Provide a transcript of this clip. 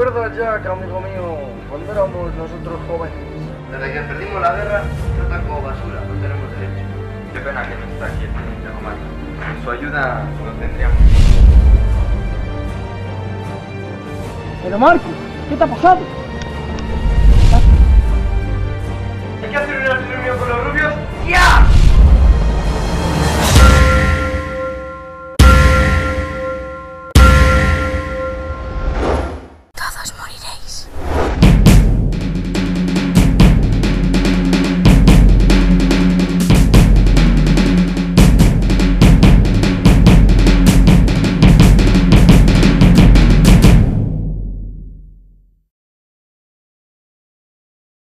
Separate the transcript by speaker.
Speaker 1: ¿Recuerdas ya que, amigo mío, cuando éramos nosotros jóvenes?
Speaker 2: Desde que perdimos la guerra, tratan como basura, no tenemos derecho.
Speaker 3: Qué pena que no está aquí el teniente. Su ayuda lo tendríamos.
Speaker 4: Pero Marco, ¿qué te ha pasado?
Speaker 2: Hay que hacer una reunión con los